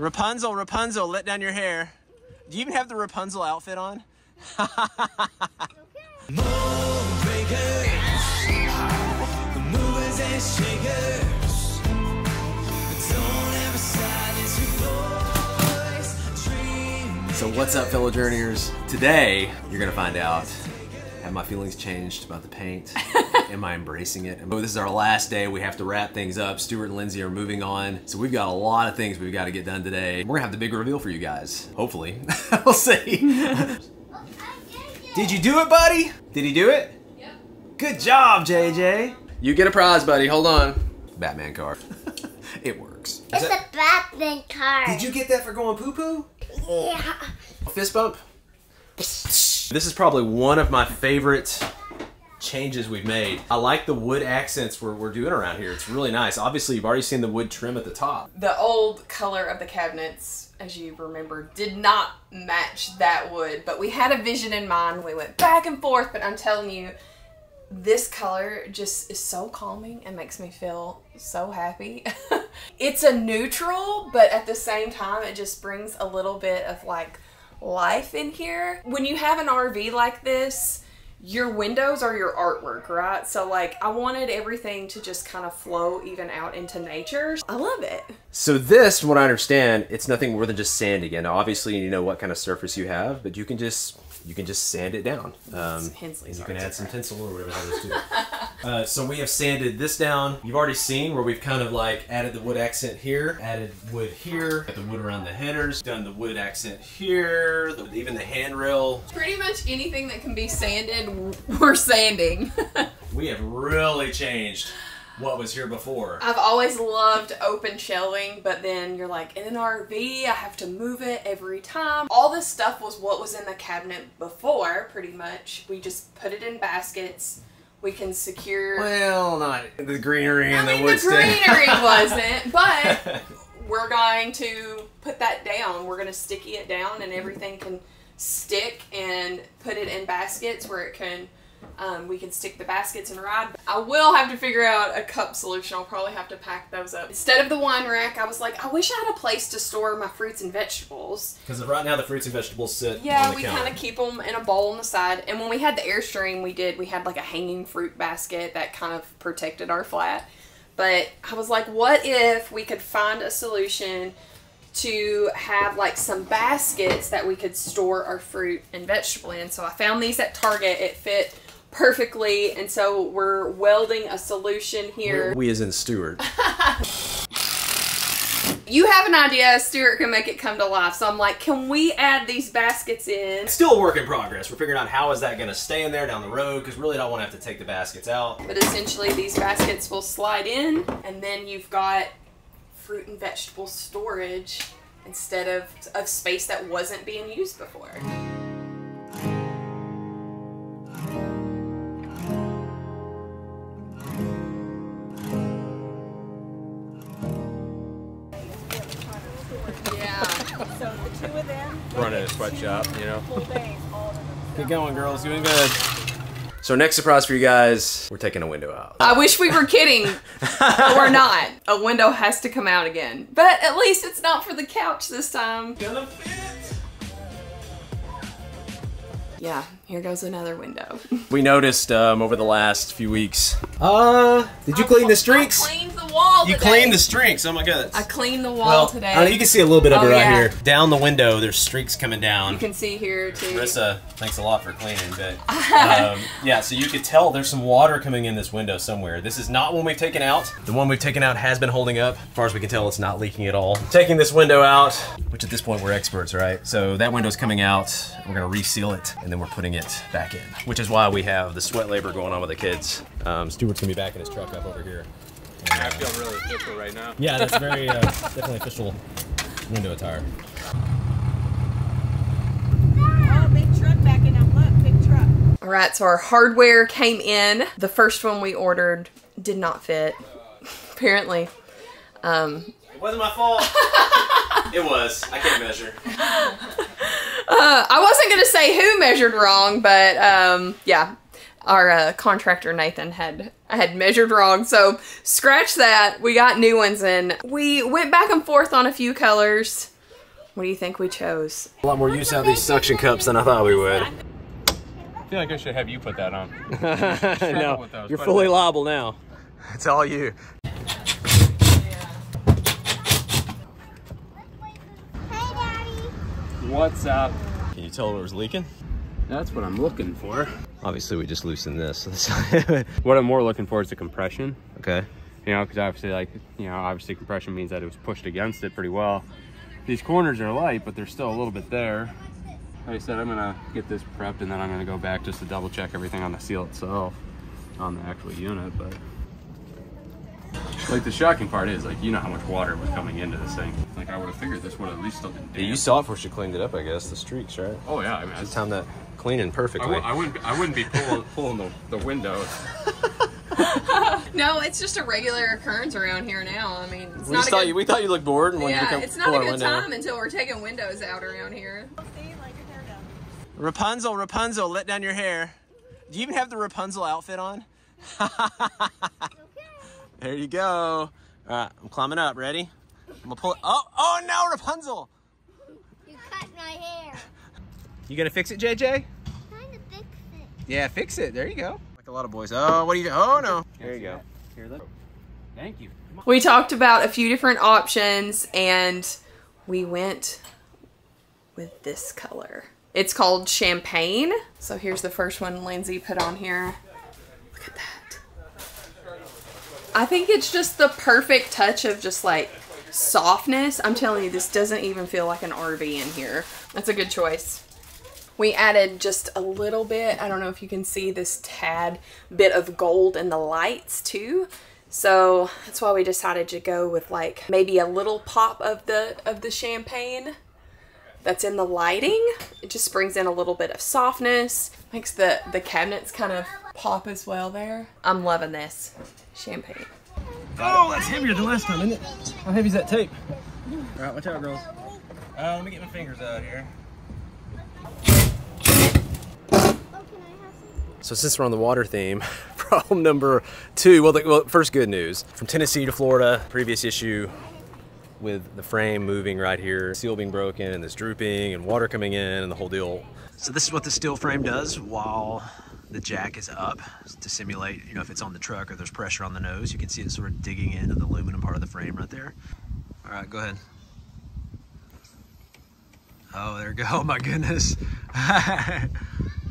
Rapunzel, Rapunzel, let down your hair. Do you even have the Rapunzel outfit on? So what's up fellow journeyers? Today you're gonna find out have my feelings changed about the paint? Am I embracing it? Oh, this is our last day. We have to wrap things up. Stewart and Lindsay are moving on. So we've got a lot of things we've got to get done today. We're gonna have the big reveal for you guys. Hopefully. we'll see. Did you do it, buddy? Did he do it? Yep. Good job, JJ. You get a prize, buddy. Hold on. Batman car. it works. It's a Batman car. Did you get that for going poo-poo? Yeah. Fist bump. This is probably one of my favorite changes we've made. I like the wood accents we're, we're doing around here. It's really nice. Obviously, you've already seen the wood trim at the top. The old color of the cabinets, as you remember, did not match that wood, but we had a vision in mind. We went back and forth, but I'm telling you, this color just is so calming and makes me feel so happy. it's a neutral, but at the same time, it just brings a little bit of like life in here. When you have an RV like this, your windows are your artwork, right? So like I wanted everything to just kind of flow even out into nature. I love it. So this, from what I understand, it's nothing more than just sand again. Now, obviously, you know what kind of surface you have, but you can just you can just sand it down. Um, and you can add some tinsel or whatever that is too. uh, so we have sanded this down. You've already seen where we've kind of like added the wood accent here, added wood here, got the wood around the headers, done the wood accent here, the, even the handrail. Pretty much anything that can be sanded, we're sanding. We have really changed what was here before. I've always loved open shelving, but then you're like, in an RV, I have to move it every time. All this stuff was what was in the cabinet before, pretty much. We just put it in baskets. We can secure. Well, not the greenery and I mean, the wood the greenery wasn't, but we're going to put that down. We're going to sticky it down, and everything can stick and put it in baskets where it can. Um, we can stick the baskets and ride. I will have to figure out a cup solution. I'll probably have to pack those up. Instead of the wine rack, I was like, I wish I had a place to store my fruits and vegetables. Because right now the fruits and vegetables sit Yeah, on the we kind of keep them in a bowl on the side. And when we had the Airstream, we did, we had like a hanging fruit basket that kind of protected our flat. But I was like, what if we could find a solution to have like some baskets that we could store our fruit and vegetable in? So I found these at Target. It fit perfectly. And so we're welding a solution here. We as in Stewart. You have an idea, Stewart can make it come to life. So I'm like, can we add these baskets in? It's still a work in progress. We're figuring out how is that going to stay in there down the road because really don't want to have to take the baskets out. But essentially, these baskets will slide in, and then you've got fruit and vegetable storage instead of, of space that wasn't being used before. Sweatshop, you know. full days, all of them. Get going, girls. Doing good. So next surprise for you guys, we're taking a window out. I wish we were kidding, but we're not. A window has to come out again. But at least it's not for the couch this time. Gonna fit. Yeah, here goes another window. We noticed um, over the last few weeks. Uh, did you clean the streaks? I cleaned the wall You today. cleaned the streaks. Oh my god. I cleaned the wall well, today. I know, you can see a little bit of Oh, it right yeah. here. Down the window, there's streaks coming down. You can see here too. Marissa, thanks a lot for cleaning, but um, yeah, so you could tell there's some water coming in this window somewhere. This is not one we've taken out. The one we've taken out has been holding up. As far as we can tell, it's not leaking at all. Taking this window out, which at this point we're experts, right? So that window's coming out. We're gonna reseal it, and then we're putting it back in, which is why we have the sweat labor going on with the kids. Um, Stewart's gonna be backing his truck up over here. I feel really official right now. Yeah, that's very uh, definitely official window attire. Oh, big truck backing up. Look, big truck. All right, so our hardware came in. The first one we ordered did not fit, apparently. Um, It wasn't my fault. it was. I can't measure. uh, I wasn't gonna say who measured wrong, but um, yeah. Our uh, contractor Nathan had I had measured wrong. So scratch that. We got new ones in. We went back and forth on a few colors. What do you think we chose? A lot more use out of these suction cups than I thought we would. I feel like I should have you put that on. no, those you're quite fully liable now. It's all you. What's up? Can you tell it was leaking? That's what I'm looking for. Obviously, we just loosened this. What I'm more looking for is the compression. okay. You know, because obviously, like, you know, obviously compression means that it was pushed against it pretty well. These corners are light, but they're still a little bit there. Like I said, I'm gonna get this prepped and then I'm gonna go back just to double check everything on the seal itself, on the actual unit. But like the shocking part is, like, you know how much water was coming into this thing. Like, I would have figured this would at least still been damp. you saw it before she cleaned it up, I guess. The streaks, right? Oh yeah, I mean, it's, Timed that cleaning I, perfectly. w- I wouldn't, I wouldn't be pulling, pulling the, the windows. No, it's just a regular occurrence around here now. I mean, it's we not a thought good, you, we thought you looked bored and wanted you to yeah, come it's not a good window. time until we're taking windows out around here. See, like your hair down. Rapunzel, Rapunzel, let down your hair. Do you even have the Rapunzel outfit on? there you go. All right, I'm climbing up. Ready? I'm gonna pull it. Oh, oh no, Rapunzel! You cut my hair. You gonna fix it, JJ? Trying to fix it. Yeah, fix it. There you go. Like a lot of boys. Oh, what are you do? Oh no. There you go. Here, look. Thank you. We talked about a few different options and we went with this color. It's called Champagne. So here's the first one Lindsay put on here. Look at that. I think it's just the perfect touch of just like softness. I'm telling you, this doesn't even feel like an RV in here. That's a good choice. We added just a little bit. I don't know if you can see this tad bit of gold in the lights too. So that's why we decided to go with like maybe a little pop of the of the champagne that's in the lighting. It just brings in a little bit of softness, makes the the cabinets kind of pop as well there. I'm loving this champagne. Oh, that's heavier than last time, isn't it? How heavy is that tape? All right, watch out, girls. Uh, let me get my fingers out here. Can I have some? So since we're on the water theme, problem number two. Well, the, well, first good news from Tennessee to Florida. Previous issue with the frame moving right here, seal being broken, and this drooping, and water coming in, and the whole deal. So this is what the steel frame does while the jack is up to simulate, you know, if it's on the truck or there's pressure on the nose. You can see it sort of digging into the aluminum part of the frame right there. All right, go ahead. Oh, there we go. Oh my goodness. and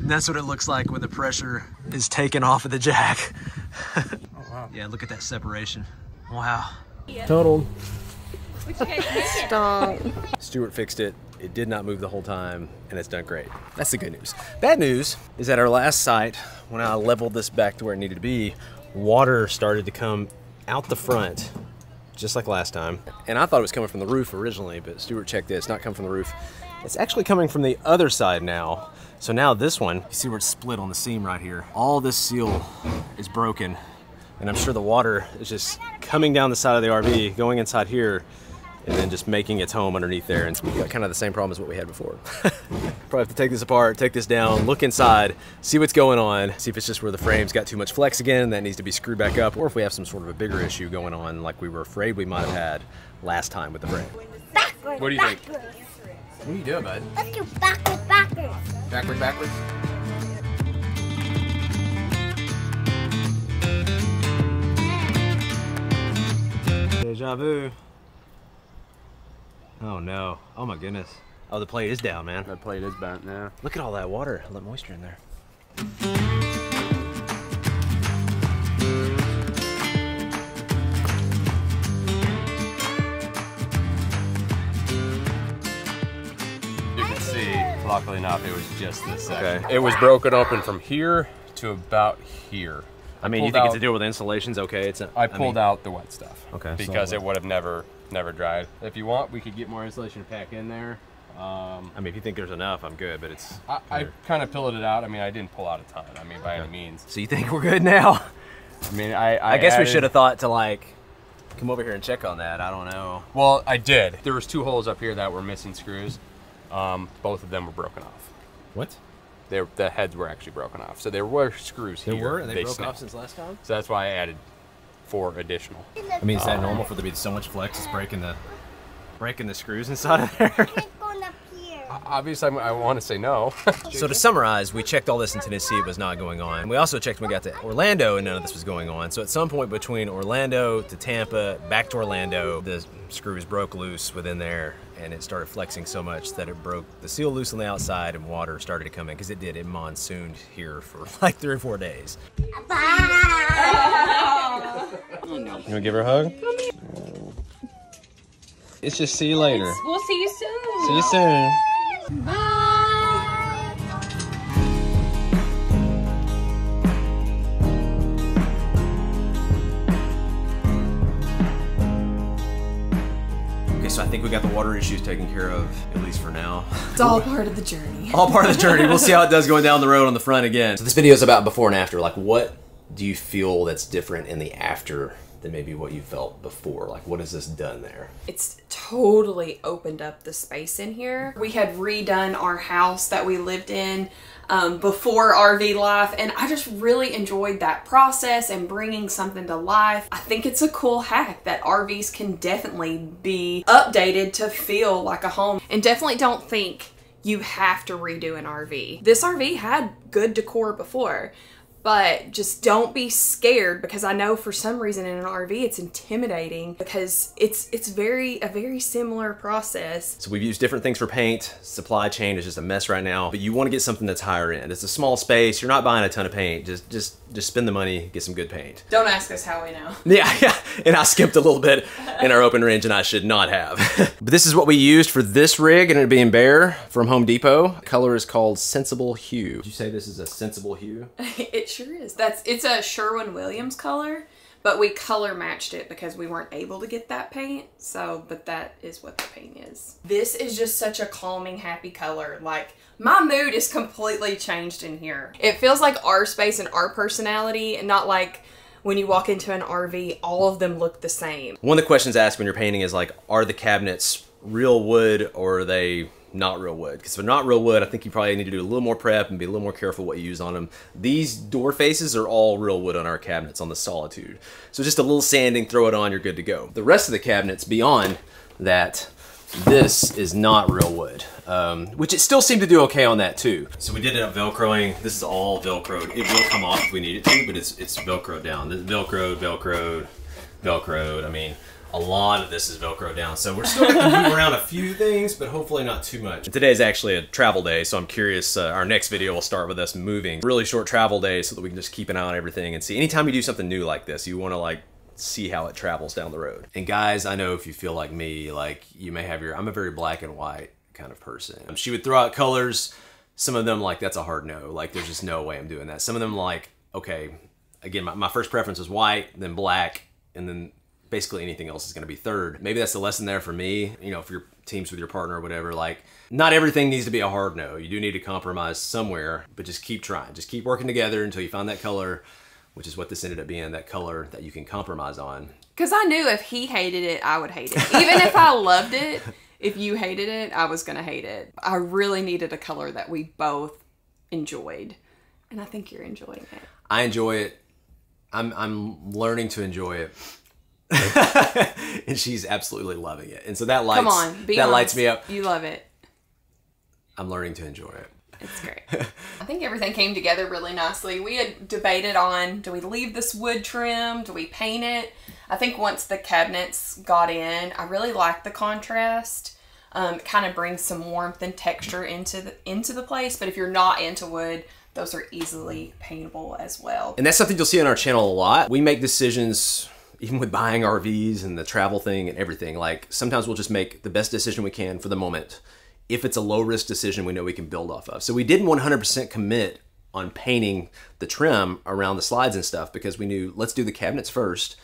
that's what it looks like when the pressure is taken off of the jack. oh, wow. Yeah, look at that separation. Wow. Total. Stop. Stewart fixed it. It did not move the whole time, and it's done great. That's the good news. Bad news is that our last site, when I leveled this back to where it needed to be, water started to come out the front, just like last time. And I thought it was coming from the roof originally, but Stewart checked this, not coming from the roof. It's actually coming from the other side now. So now this one, you see where it's split on the seam right here. All this seal is broken, and I'm sure the water is just coming down the side of the RV, going inside here, and then just making its home underneath there. And we got kind of the same problem as what we had before. Probably have to take this apart, take this down, look inside, see what's going on, see if it's just where the frame's got too much flex again, that needs to be screwed back up, or if we have some sort of a bigger issue going on like we were afraid we might have had last time with the frame. Backwards. What do you think? What are you doing, bud? Let's do backwards, backwards. Backward, backwards? Deja vu. Oh no. Oh my goodness. Oh, the plate is down, man. That plate is bent now. Look at all that water, all that moisture in there. You can see, luckily enough, it was just this section. Okay. It was broken open from here to about here. I mean, you think it's out- to deal with insulation's okay? It's a, I pulled mean, out the wet stuff. Okay, so- Because it would have never, never dried. If you want, we could get more insulation to pack in there. Um, I mean, if you think there's enough, I'm good, but it's. I, I kind of pillowed it out. I mean, I didn't pull out a ton. I mean, by any means. So you think we're good now? I mean, I. I, I guess we should have thought to like come over here and check on that. I don't know. Well, I did. There was two holes up here that were missing screws. Um, both of them were broken off. What? they the heads were actually broken off. So there were screws There here. were, and they, broke snapped. off since last time. So that's why I added four additional. I mean, is that normal for there to be so much flex? It's breaking the breaking the screws inside of there. It's going up here. Obviously, I'm, I want to say no. So to summarize, we checked all this in Tennessee, it was not going on. We also checked when we got to Orlando and none of this was going on. So at some point between Orlando to Tampa, back to Orlando, the screws broke loose within there and it started flexing so much that it broke the seal loose on the outside and water started to come in because it did. It monsooned here for like three or four days. You want to give her a hug? It's just see you later. We'll see you soon. See you soon. Bye. Okay, so I think we got the water issues taken care of, at least for now. It's all part of the journey. All part of the journey. We'll see how it does going down the road on the front again. So this video is about before and after. Like, what do you feel that's different in the after than maybe what you felt before? Like, what has this done there? It's totally opened up the space in here. We had redone our house that we lived in um, before RV life, and I just really enjoyed that process and bringing something to life. I think it's a cool hack that RVs can definitely be updated to feel like a home, and definitely don't think you have to redo an RV. This RV had good decor before, but just don't be scared because I know for some reason in an RV it's intimidating because it's it's very a very similar process. So we've used different things for paint. Supply chain is just a mess right now. But you want to get something that's higher end. It's a small space. You're not buying a ton of paint. Just just just spend the money, get some good paint. Don't ask us how we know. Yeah, yeah. And I skipped a little bit in our open range and I should not have. but this is what we used for this rig and it being Behr from Home Depot. color is called Sensible Hue. Did you say this is a sensible hue? it sure is. That's it's a Sherwin Williams color, but we color matched it because we weren't able to get that paint. So, but that is what the paint is. This is just such a calming, happy color. Like my mood is completely changed in here. It feels like our space and our personality, and not like when you walk into an RV, all of them look the same. One of the questions asked when you're painting is like, are the cabinets real wood or are they not real wood? Because if they're not real wood, I think you probably need to do a little more prep and be a little more careful what you use on them. These door faces are all real wood on our cabinets on the Solitude. So just a little sanding, throw it on, you're good to go. The rest of the cabinets beyond that, this is not real wood, um, which it still seemed to do okay on that too. So we did it up Velcroing. This is all Velcroed. It will come off if we need it to, but it's it's Velcroed down. This is Velcroed, Velcroed, Velcroed. I mean, a lot of this is Velcro down. So we're still going to move around a few things, but hopefully not too much. Today is actually a travel day, so I'm curious. Uh, our next video will start with us moving. Really short travel day so that we can just keep an eye on everything and see. Anytime you do something new like this, you want to like see how it travels down the road. And guys, I know if you feel like me, like you may have your, I'm a very black and white kind of person. Um, She would throw out colors. Some of them like, that's a hard no. Like there's just no way I'm doing that. Some of them like, okay, again, my, my first preference was white, then black, and then basically anything else is going to be third. Maybe that's the lesson there for me. You know, if you're teams with your partner or whatever, like not everything needs to be a hard no. You do need to compromise somewhere, but just keep trying. Just keep working together until you find that color, which is what this ended up being, that color that you can compromise on. Because I knew if he hated it, I would hate it. Even if I loved it, if you hated it, I was going to hate it. I really needed a color that we both enjoyed. And I think you're enjoying it. I enjoy it. I'm I'm learning to enjoy it. and she's absolutely loving it. And so that lights Come on, be that honest. lights me up. You love it. I'm learning to enjoy it. It's great. I think everything came together really nicely. We had debated on do we leave this wood trim? Do we paint it? I think once the cabinets got in, I really liked the contrast. Um, it kind of brings some warmth and texture into the into the place. But if you're not into wood, those are easily paintable as well. And that's something you'll see on our channel a lot. We make decisions even with buying RVs and the travel thing and everything. Like sometimes we'll just make the best decision we can for the moment. If it's a low risk decision we know we can build off of. So we didn't 100% commit on painting the trim around the slides and stuff because we knew let's do the cabinets first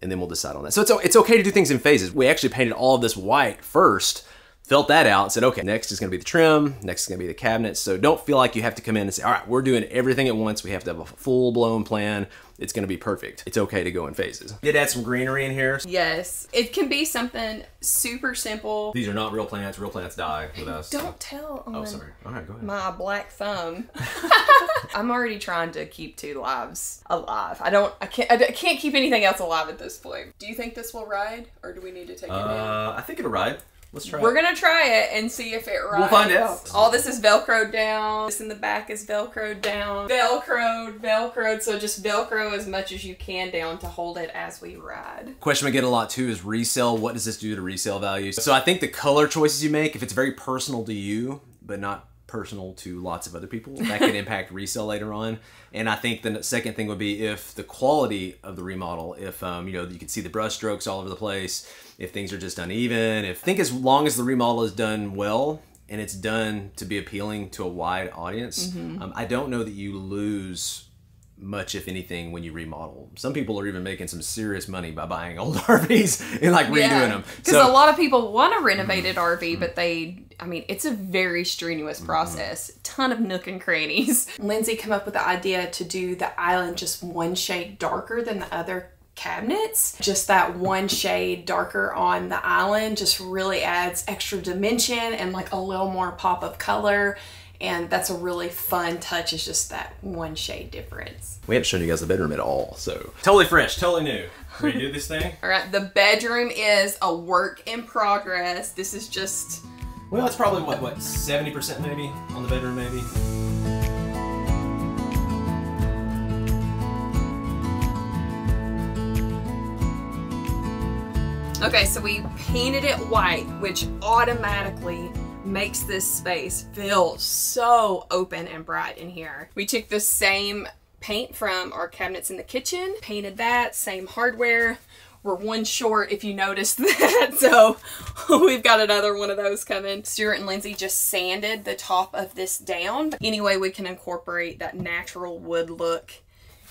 and then we'll decide on that. So it's, it's okay to do things in phases. We actually painted all of this white first felt that out and said, okay, next is gonna be the trim, next is gonna be the cabinets. So don't feel like you have to come in and say, all right, we're doing everything at once. We have to have a full blown plan. It's gonna be perfect. It's okay to go in phases. Did add some greenery in here. Yes, it can be something super simple. These are not real plants. Real plants die with us. Don't tell Oh, sorry. All right, go ahead. my black thumb. I'm already trying to keep two lives alive. I don't. I can't. I can't keep anything else alive at this point. Do you think this will ride, or do we need to take it down? Uh, I think it'll ride. Let's try. We're it. gonna try it and see if it rides. We'll find out. All this is velcroed down. This in the back is velcroed down. Velcroed, velcroed. So just velcro as much as you can down to hold it as we ride. Question we get a lot too is resale. What does this do to resale value? So I think the color choices you make, if it's very personal to you, but not personal to lots of other people, that could impact resale later on. And I think the second thing would be if the quality of the remodel, if um, you know you can see the brush strokes all over the place, if things are just uneven. If I think as long as the remodel is done well and it's done to be appealing to a wide audience, um, I don't know that you lose much, if anything, when you remodel. Some people are even making some serious money by buying old RVs and like redoing them. Because a lot of people want a renovated RV, but they, I mean, it's a very strenuous Mm-hmm. process. Ton of nook and crannies. Lindsay came up with the idea to do the island just one shade darker than the other cabinets. Just that one shade darker on the island just really adds extra dimension and like a little more pop of color. And that's a really fun touch, is just that one shade difference. we haven't shown you guys the bedroom at all, so totally fresh, totally new. Ready to do this thing? All right, the bedroom is a work in progress. This is just Well, it's probably what what seventy percent maybe on the bedroom maybe. Okay, so we painted it white, which automatically makes this space feel so open and bright in here. We took the same paint from our cabinets in the kitchen, painted that, same hardware. We're one short if you noticed that, so we've got another one of those coming. Stewart and Lindsay just sanded the top of this down. Anyway, we can incorporate that natural wood look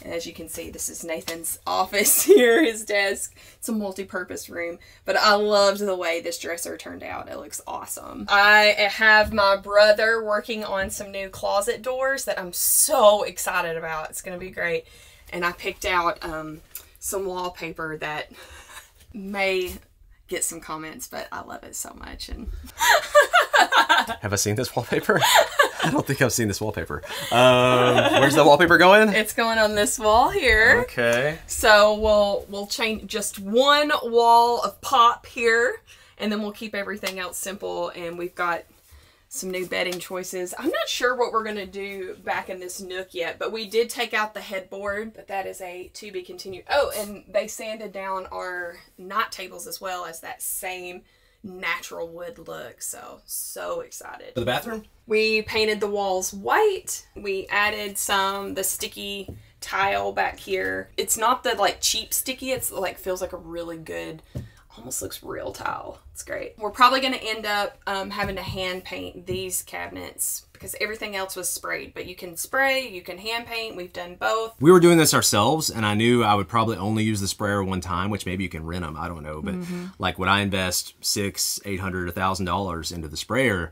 and as you can see, this is Nathan's office here, his desk. It's a multi-purpose room, but I loved the way this dresser turned out. It looks awesome. I have my brother working on some new closet doors that I'm so excited about. It's gonna be great. And I picked out um, some wallpaper that may get some comments, but I love it so much. And Have I seen this wallpaper? I don't think I've seen this wallpaper. Um, where's the wallpaper going? it's going on this wall here. Okay. So we'll we'll change just one wall of pop here, and then we'll keep everything else simple. And we've got some new bedding choices. I'm not sure what we're gonna do back in this nook yet, but we did take out the headboard, but that is a to be continued. Oh, and they sanded down our night tables as well as that same natural wood look. So so excited. For the bathroom? We painted the walls white. We added some the sticky tile back here. It's not the like cheap sticky. It's like feels like a really good, almost looks real tile. It's great. We're probably gonna end up um, having to hand paint these cabinets because everything else was sprayed. But you can spray, you can hand paint. We've done both. We were doing this ourselves, and I knew I would probably only use the sprayer one time, which maybe you can rent them. I don't know, but like, would I invest six, eight hundred, a thousand dollars into the sprayer?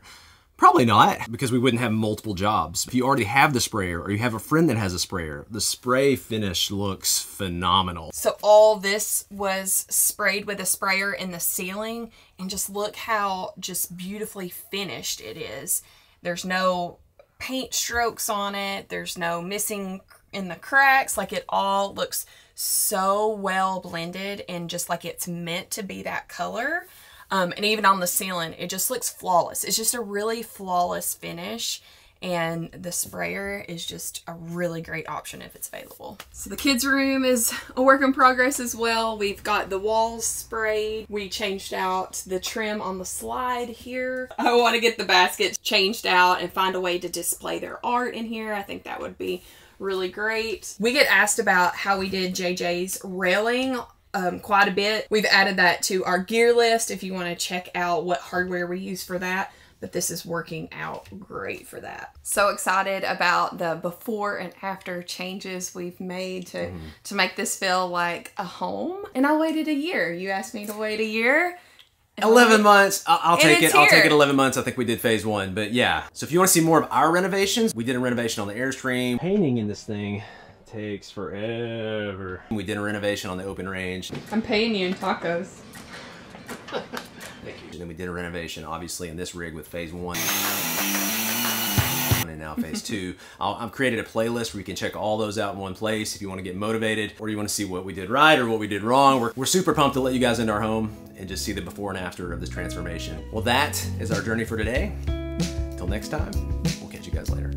Probably not, because we wouldn't have multiple jobs. If you already have the sprayer, or you have a friend that has a sprayer, the spray finish looks phenomenal. So all this was sprayed with a sprayer in the ceiling and just look how just beautifully finished it is. There's no paint strokes on it. There's no missing in the cracks. Like it all looks so well blended and just like it's meant to be that color. Um, and even on the ceiling, it just looks flawless. It's just a really flawless finish. And the sprayer is just a really great option if it's available. So the kids' room is a work in progress as well. We've got the walls sprayed. We changed out the trim on the slide here. I want to get the baskets changed out and find a way to display their art in here. I think that would be really great. We get asked about how we did JJ's railing um, quite a bit. We've added that to our gear list if you want to check out what hardware we use for that. But this is working out great for that. So excited about the before and after changes we've made to to make this feel like a home. And I waited a year. You asked me to wait a year 11 months. I'll, I'll take it's it. I'll take it 11 months. I think we did phase one. But yeah. So if you want to see more of our renovations, we did a renovation on the Airstream. Painting in this thing takes forever. We did a renovation on the open range. I'm paying you in tacos. Thank And then we did a renovation, obviously, in this rig with phase one. And now phase two. I'll, I've created a playlist where you can check all those out in one place if you want to get motivated or you want to see what we did right or what we did wrong. We're, we're super pumped to let you guys into our home and just see the before and after of this transformation. Well, that is our journey for today. Until next time, we'll catch you guys later.